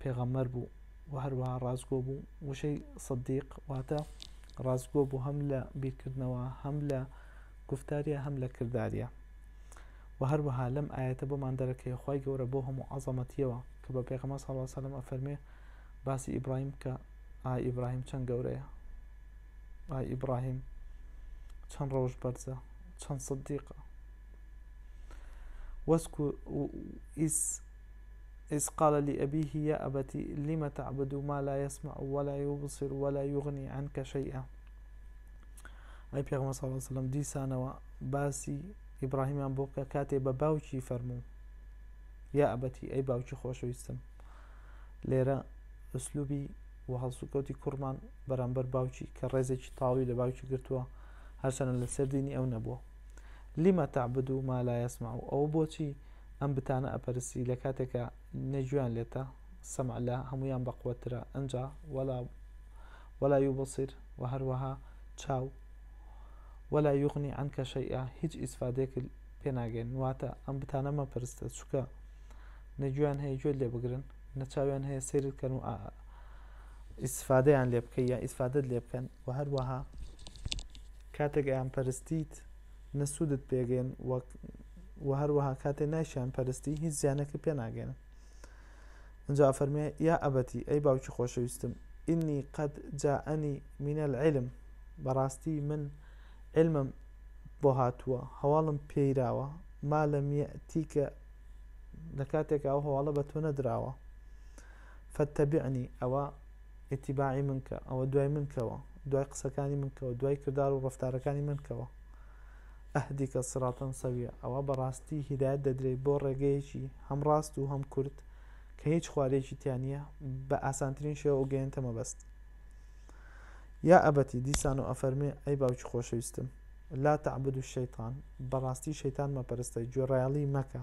پێغەمبەر بوو و هەروەها ڕاستگۆ بوو وشەی سەدیق واتە ڕاستگۆ بوو هەم لە بیرکردنەوە هەم لە گفتاریە هەم لە کرداریە و هەروەها لەم ئاەتە بۆمان دەرەکەی خی گەورە بۆ هەموو عزەمەتیەوە کە بە پێغەمە ساڵسەلم ئەفەرمێ باسی ئیبراهیم کە ئای ئیبراهیم چەند گەورەیە ئای ئیبراهیم چەند ڕەوش بەرزە چەند سەدیقە وەسکو ئیس اذ قال لابیه یا ابت لم تعبد ما لا یسمع ولا یبصر ولا یغنی عنک شیئا ئەی پێغمە ساڵ وسلم دیسانەوە باسی ئیبراهیمیان بۆ بکە کاتێ بە باوکی فەرموو یا ئەبەتی ئەی باوکی خۆشەویستم لێرە ئەسلوبی و هەڵسوکەوتی کوڕمان بەرامبەر باوکی کە ڕێزێکی تاڵوی لە باوکی گرتووە هەرچەنە لە سەردینی ئەو نەبووە لم تعبدوا ما لا يسمع ئەوە بۆچی ئەم بتانە ئەپەرستی لە کاتێکا نە گوێیان لێتە سمع لە هەموویان بە قوەت ترە ئەنجا ولا ولا يبصر وە هەروەها چاو ولا يغنی عنک شیئا هیچ ئیسفادەیەکت پێ ناگەین واتە ئەم بتانە مەپەرستە چوکە نە گوێیان هەیە گوێت لێ بگرن نە چاویان هەیە سەیرت کەن و ئیسفادەیان لێ بکەی یا ئیسفادەت لێ بکەن وە هەروەها کاتێک ئەیان پەرستیت نە سوودت پێگەێن وەک وە هەروەها کاتێ نایشیان پەرستی هیچ زیانەکە پێ ناگەێنن ئەجا فەرمێ یا ئەبەتی ئەی باوکی خۆشەویستم ئینی قەت جا ئەنی منە العلم بەڕاستی من علمم بۆ هاتووە هەواڵم پێیراوە مالە تیکە لە کاتێکا ئەو هەواڵە بە تۆ نەدراوە فاتبعنی، ئەوا ئیتیباعی من کە، ئەوە دوای من کەوە، دوای قسەکانی من کەوە، دوای کردار و ڕەفتارەکانی من کەوە، اهدک صراطا سویا، ئەوا بە ڕاستی هیدایەت دەدرێیت بۆ ڕێگەیەکی هەم ڕاست و هەم کورت کە هیچ خوارێکی تیا نییە، بە ئاسانترین شێوە ئوگەیەنتە مەبەست. یا ابتی، دیسان و ئەفەرمێ، ئەی باوکی خۆشەویستم، لا تعبد الشیطان، بە ڕاستی شەیتان مەپەرستە، گوێڕایەڵی مەکە.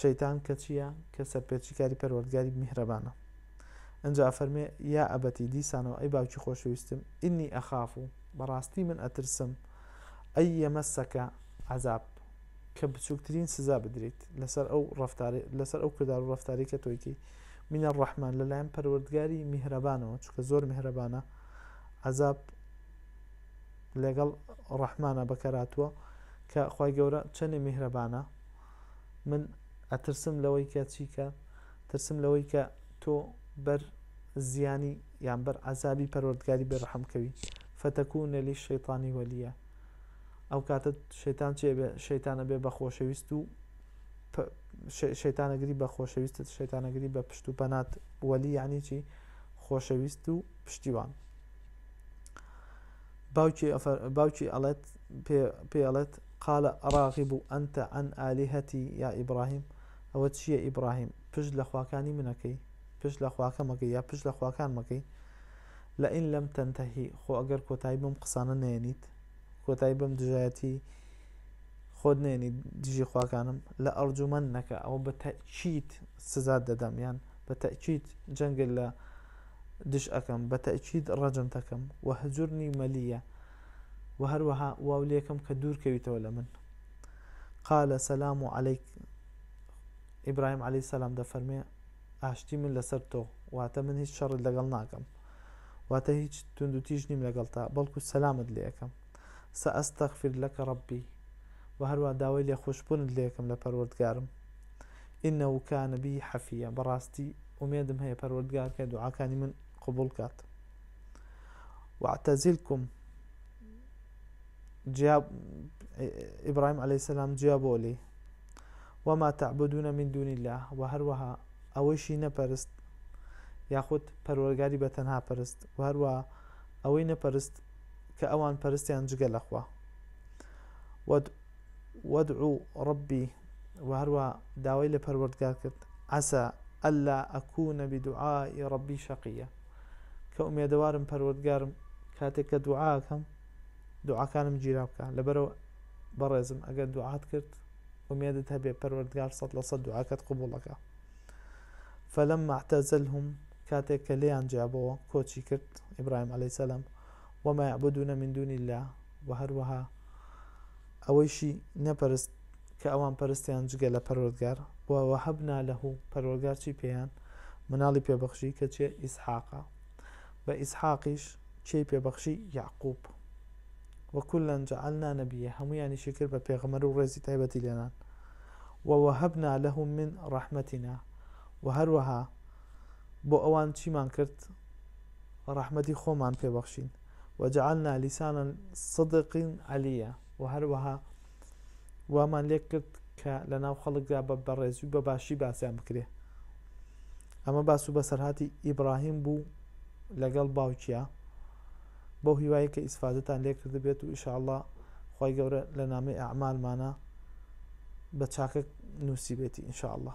شەیتان کەچییە کە سەرپێچیکاری پەروەردگاری میهرەبانە. ئنجا ئەفەرموێ، یا ئەبەتی، دیسانەوە، ئەی باوکی خۆشەویستم، ئینی ئەخافو، بەڕاستی من ئەترسم، ئەی یەمەسەکە عەزاب، کە بچووکترین سزا بدریت، لەسەر ئەو ڕەفتارەی، لەسەر ئەو کردارو ڕەفتارەی کە تۆیکەی، من الرحمن، لەلایەن پەروەردگاری میهرەبانەوە، چونکە زۆر میهرەبانە، عەزاب لەگەڵ ڕەحمانە بەکەرهاتووە، کە خوای گەورە چەنێ میهرەبانە. من ئەترسم لەوەی کە چیکە ترسم لەوەی کە تۆ بەر زیانی یان بەر عذابی پەروەردگاری بێ ڕەحم کەوی فەتەکوونە لی شەیطانی وەلیە ئەو کاتە شەیتان چێ بێ شەیتانە بێ بە خۆشەویست و شەیتانەگری بە خۆشەویستت شەیتانەگری بە پشت و پەنات وەلی یعنی چی خۆشەویست و پشتیوان باوکی ئەڵێت پێی ئەڵێت قال اراغب انت عن الهتی یا ابراهیم ئەوە چییە ئیبراهیم پشت لە خواکانی منەکەی پشت لە خواکە مەکەی یا پشت لە خواکان مەکەی لە ئین لەم تەنتەهی خۆ ئەگەر کۆتایی بم قسانە نێنیت کۆتایی بم دژایەتی خۆت نێنی دژی خواکانم لە ئەرجومەند نەکە ئەوە بە تەکیت سزات دەدەم یان بە تەکیت جەنگل لە دش ئەکەم بە تەئکید ڕەجم تەکەم وەهجورنی مەلیە وە هەروەها واو لێکەم کە دوور کەویتەوە لە من قال سلام علیک ئیبراهیم علی سلام دەفەرمێ ئاشتی من لەسەر تۆ واتە من هیچ شەڕت لەگەڵ ناکەم واتە هیچ توندوتیژ نیم لەگەڵ تا بەڵکو سەلامت لێ یەکەم ساستغفر لک ربی، وە هەروا داوای لێخۆشبوونت لێکەم لە پەروەردگارم، انه کان بی حفیا، بەڕاستی ئومێدم هەیە پەروەردگار کە دوعاکانی من قبوڵ کات. واعتزلکم، جیا، ئیبراهیم علیە سلام جیا بۆ لێی، وما تعبدون من دون الله، وە هەروەها ئەوەیشی نەپەرست یاخود پەروەرگاری بە تەنها پەرست، وە هەروەها ئەوەی نەپەرست، کە ئەوان پەرستیان جگە لە خوا وەد وەدع و ڕبی و هەروە داوای لە پەروەردگار کرد عسا ئەللا ئەکوونە بدعائی ڕبی شەقیە کە ئومێدەوارم پەروەردگارم کاتێک کە دوعاکەم دوعاکانم گیرا بکە لەبەرەوە بەڕێزم ئەگەر دوعات کرد ئومێدت هەبێ پەروەردگار سەد لە سەد دوعاکەت قبوڵەکە فلما اعتزلهم کاتێک کە لێیان جیابۆوە کۆچی کرد ابراهیم علیە سلام وما یعبدون من دون الله و هەروەها ئەوەیشی نەپەرست کە ئەوان پەرستیان جگە لە پەروەردگار و وهبنا له پەروەردگار چی پێیان مناڵی پێبەخشی کە چێ ئیسحاقە بە ئیسحاقیش چی پێبەخشی یعقوب وكلا جعلنا نبيا هەمویانی شکر بە پێغەمەر و ڕێزی تایبەتی لێنان ووهبنا له من رحمتنا و هەروەها بۆ ئەوان چیمان کرد رەحمەتی خۆمان پێ بەخشین وجعلنا لسانا صدق علیە و هەروەها وامان لێ کرد کە لەناو خەڵکدا بە بەڕێزی و بە باشی باسیان بکرێ ئەمە باس و بەسەرهاتی ئیبراهیم بوو لەگەڵ باوکیا. بەو هیوایەی کە ئیسفادەتان لێ کردبێت و ئیشاڵڵا خوای گەورە لە نامەی ئەعمالمانا بە چاکەک نووسیبێتی ئینشاڵڵا.